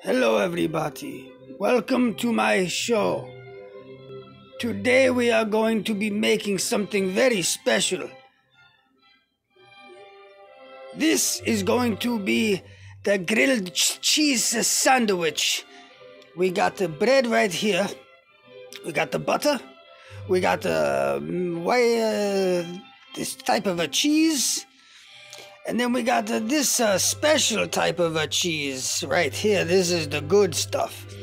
Hello, everybody. Welcome to my show. Today we are going to be making something very special. This is going to be the grilled ch- cheese sandwich. We got the bread right here. We got the butter. We got the um, why uh, this type of a cheese. And then we got this uh, special type of a cheese right here. This is the good stuff.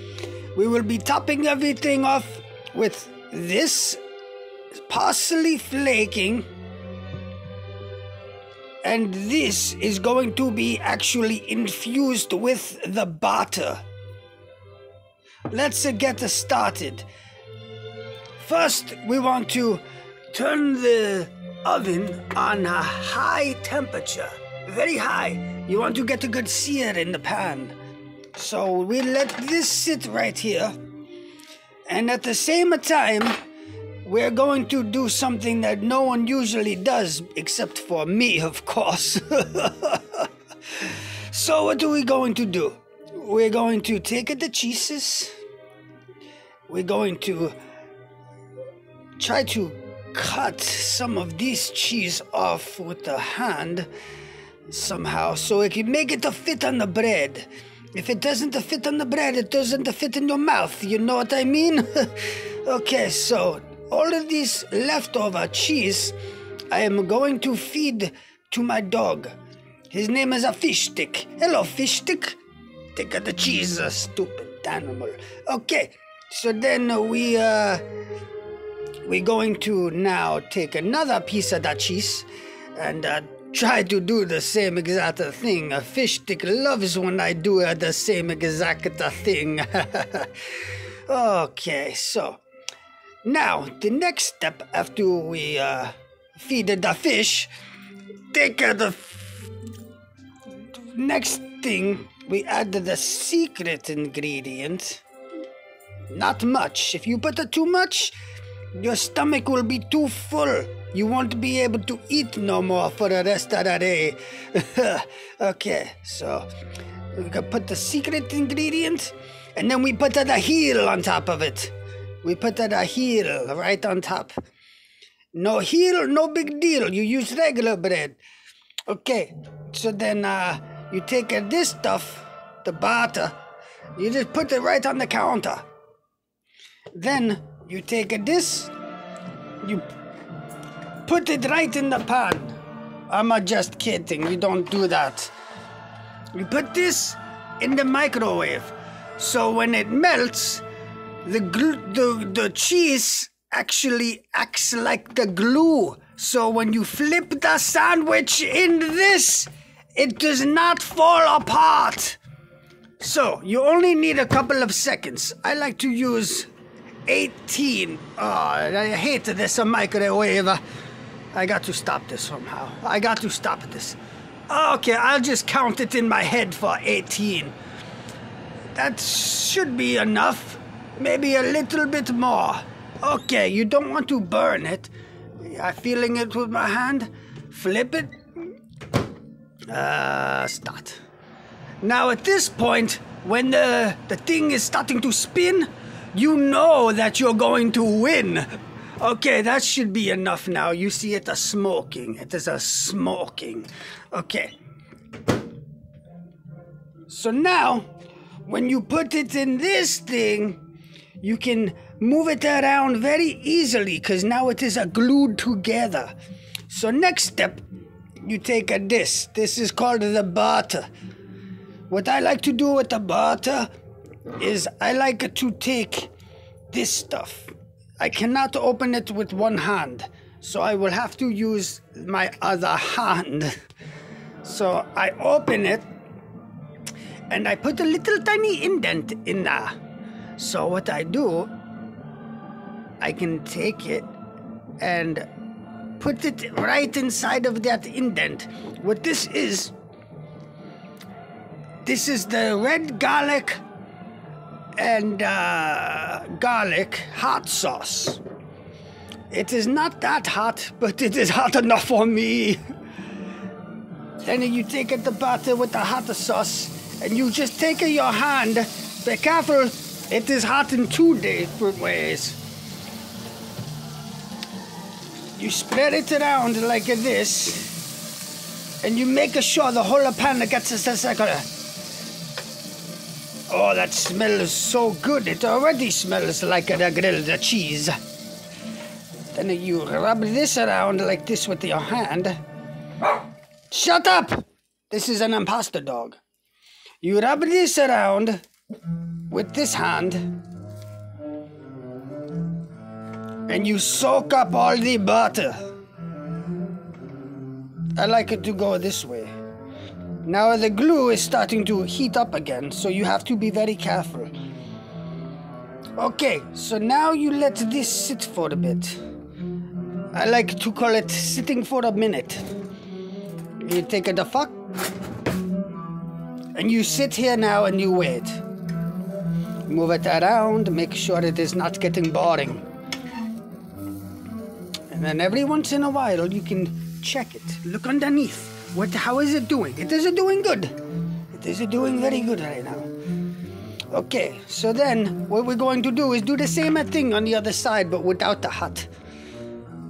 We will be topping everything off with this parsley flaking. And this is going to be actually infused with the batter. Let's uh, get started. First, we want to turn the oven on a high temperature, very high. You want to get a good sear in the pan. So we let this sit right here. And at the same time, we're going to do something that no one usually does, except for me, of course. so, what are we going to do? We're going to take the cheeses. We're going to try to cut some of this cheese off with the hand somehow so it can make it fit on the bread. If it doesn't fit on the bread, it doesn't fit in your mouth. You know what I mean? okay, so all of this leftover cheese I am going to feed to my dog. His name is a fish stick. Hello, fish stick. Take the cheese, uh, stupid animal. Okay, so then we uh we're going to now take another piece of that cheese and uh, try to do the same exact thing. A fish stick loves when I do uh, the same exact thing. okay, so now the next step after we uh, feed the fish, take uh, the next thing we add the secret ingredient. Not much. If you put too much, your stomach will be too full. You won't be able to eat no more for the rest of the day. okay, so we can put the secret ingredient, and then we put the heel on top of it. We put the heel right on top. No heel, no big deal. You use regular bread. Okay, so then uh, you take uh, this stuff, the batter, you just put it right on the counter. Then you take a this, you put it right in the pan. I'm just kidding, you don't do that. You put this in the microwave. So when it melts, the, the, the cheese actually acts like the glue. So when you flip the sandwich in this, it does not fall apart. So you only need a couple of seconds. I like to use 18. Oh, I hate this microwave. I got to stop this somehow. I got to stop this. Okay, I'll just count it in my head for 18. That should be enough. Maybe a little bit more. Okay, you don't want to burn it. I'm feeling it with my hand. Flip it. Uh, start. Now, at this point, when the, the thing is starting to spin, you know that you're going to win. Okay, that should be enough now. You see it a smoking. It is a smoking. Okay. So now, when you put it in this thing, you can move it around very easily because now it is glued together. So next step, you take a this. This is called the butter. What I like to do with the butter is I like to take this stuff. I cannot open it with one hand, so I will have to use my other hand. So I open it and I put a little tiny indent in there. So what I do, I can take it and put it right inside of that indent. What this is, this is the red garlic and uh, garlic hot sauce. It is not that hot, but it is hot enough for me. Then you take it the butter with the hot sauce and you just take it your hand. Be careful, it is hot in two different ways. You spread it around like this, and you make sure the whole pan gets a second. Oh, that smells so good. It already smells like a grilled cheese. Then you rub this around like this with your hand. Shut up! This is an imposter dog. You rub this around with this hand. And you soak up all the butter. I like it to go this way. Now the glue is starting to heat up again, so you have to be very careful. Okay, so now you let this sit for a bit. I like to call it sitting for a minute. You take a fuck, and you sit here now and you wait. Move it around, make sure it is not getting boring. And then every once in a while you can check it. Look underneath. What how is it doing? It is doing good. It is doing very good right now. Okay, so then what we're going to do is do the same thing on the other side but without the hut.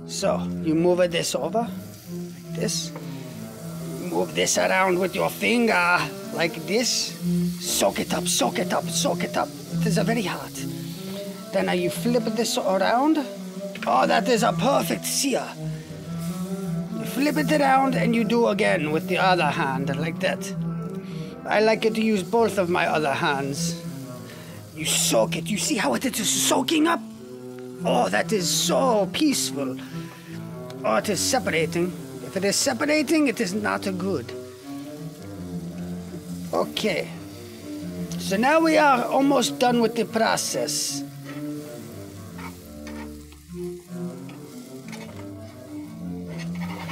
So you move this over, like this. Move this around with your finger, like this. Soak it up, soak it up, soak it up. It is very hot. Then you flip this around. Oh, that is a perfect sear. Flip it around and you do again with the other hand, like that. I like it to use both of my other hands. You soak it. You see how it is soaking up? Oh, that is so peaceful. Oh, it is separating. If it is separating, it is not good. Okay. So now we are almost done with the process.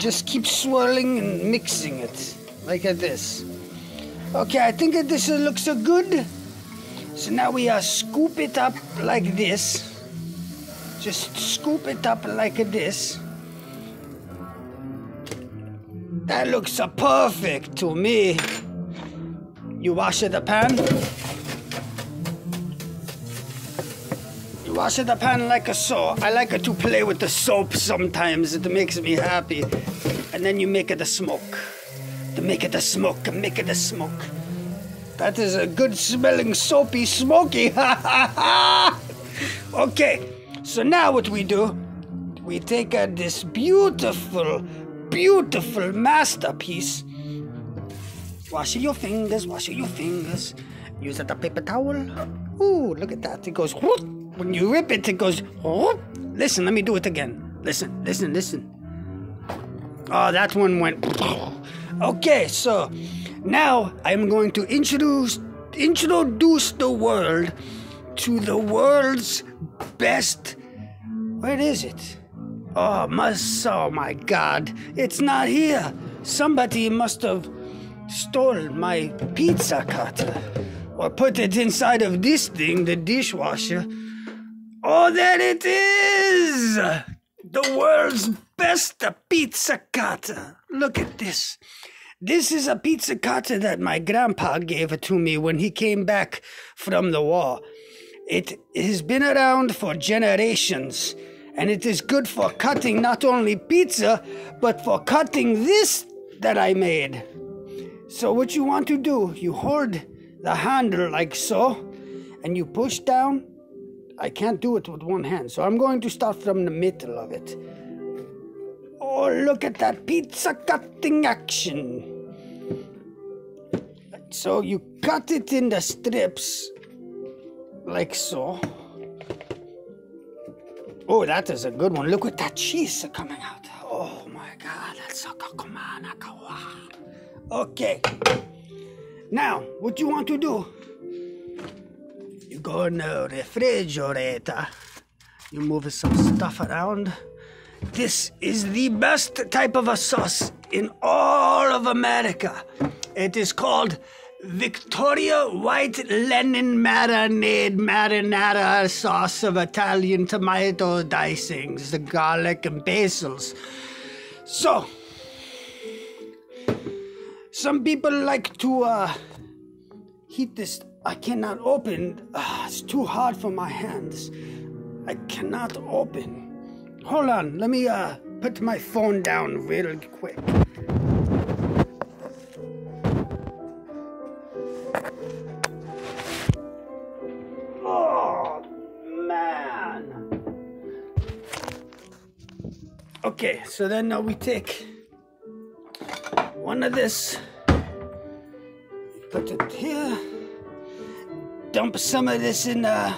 Just keep swirling and mixing it like this. Okay, I think this looks so good. So now we are scoop it up like this. Just scoop it up like this. That looks perfect to me. You wash the pan. Wash it the pan like a so. I like it to play with the soap sometimes. It makes me happy. And then you make it a smoke. To make it a smoke, make it a smoke. That is a good smelling soapy smoky. Ha ha ha! Okay, so now what we do, we take uh, this beautiful, beautiful masterpiece. Wash your fingers, wash your fingers. Use a paper towel. Ooh, look at that. It goes whoop. When you rip it, it goes whoop. Listen, let me do it again. Listen, listen, listen. Oh, that one went. Okay, so now I'm going to introduce introduce the world to the world's best. Where is it? Ah, oh, must, oh my God, it's not here. Somebody must have stole my pizza cutter or put it inside of this thing, the dishwasher. Oh, there it is! The world's best pizza cutter. Look at this. This is a pizza cutter that my grandpa gave to me when he came back from the war. It has been around for generations, and it is good for cutting not only pizza, but for cutting this that I made. So, what you want to do, you hold the handle like so, and you push down. I can't do it with one hand, so I'm going to start from the middle of it. Oh, look at that pizza cutting action. So you cut it in the strips like so. Oh, that is a good one. Look at that cheese coming out. Oh my God, that's so ah. Okay. Now, what you want to do? Go in the refrigerator. You move some stuff around. This is the best type of a sauce in all of America. It is called Victoria White Linen Marinade Marinara Sauce of Italian tomato dicings, the garlic and basils. So, some people like to uh, heat this. I cannot open. Ah, it's too hard for my hands. I cannot open. Hold on. Let me uh put my phone down real quick. Oh man. Okay, so then uh, we take one of this, put it here, dump some of this in, uh,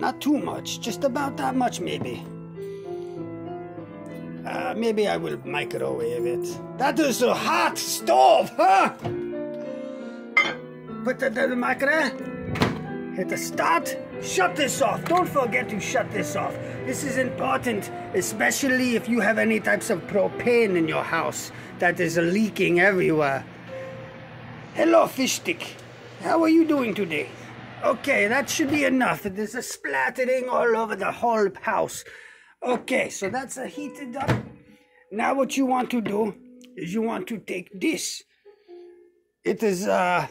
not too much, just about that much maybe. Uh, maybe I will microwave it. That is a hot stove, huh? Put it in the microwave. Hit the start. Shut this off. Don't forget to shut this off. This is important, especially if you have any types of propane in your house that is leaking everywhere. Hello, fish stick. How are you doing today? Okay, that should be enough. There's a splattering all over the whole house. Okay, so that's a heated up. Now what you want to do is you want to take this. It is uh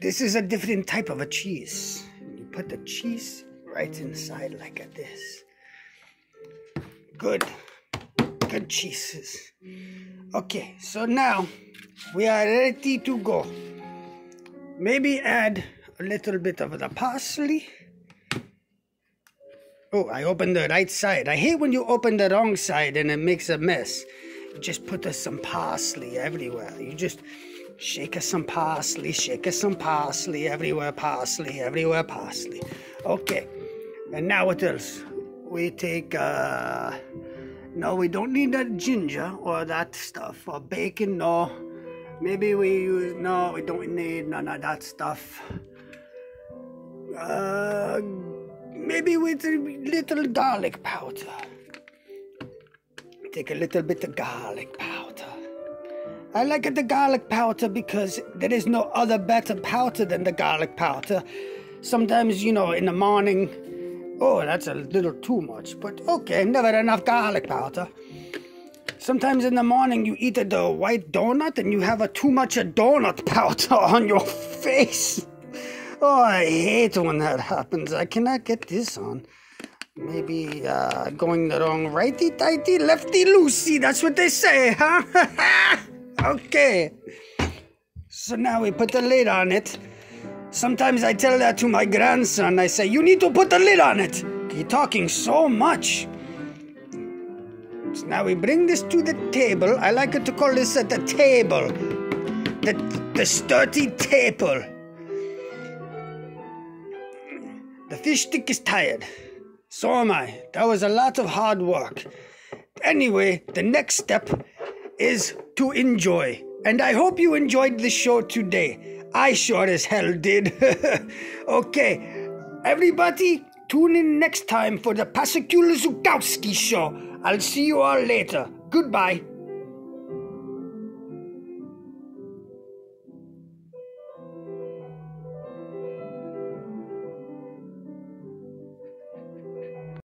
this is a different type of a cheese. You put the cheese right inside like this. Good. Good cheeses. Okay, so now we are ready to go. Maybe add a little bit of the parsley. Oh, I opened the right side. I hate when you open the wrong side and it makes a mess. Just put some parsley everywhere. You just shake us some parsley, shake us some parsley, everywhere parsley, everywhere parsley. Okay, and now what else? We take, uh, no, we don't need that ginger or that stuff or bacon, no. Maybe we use, no, we don't need none of that stuff. Uh, maybe with a little garlic powder. Take a little bit of garlic powder. I like the garlic powder because there is no other better powder than the garlic powder. Sometimes, you know, in the morning, oh, that's a little too much, but okay, never enough garlic powder. Sometimes in the morning you eat a white donut and you have a too much a donut powder on your face. Oh, I hate when that happens. I cannot get this on. Maybe uh, going the wrong righty tighty, lefty loosey. That's what they say, huh? okay. So now we put the lid on it. Sometimes I tell that to my grandson. I say, You need to put the lid on it. You're talking so much. So now we bring this to the table. I like to call this at the table. The, the sturdy table. The fish stick is tired. So am I. That was a lot of hard work. Anyway, the next step is to enjoy. And I hope you enjoyed the show today. I sure as hell did. okay, everybody, tune in next time for the Pasaqule Zukowski show. I'll see you all later. Goodbye.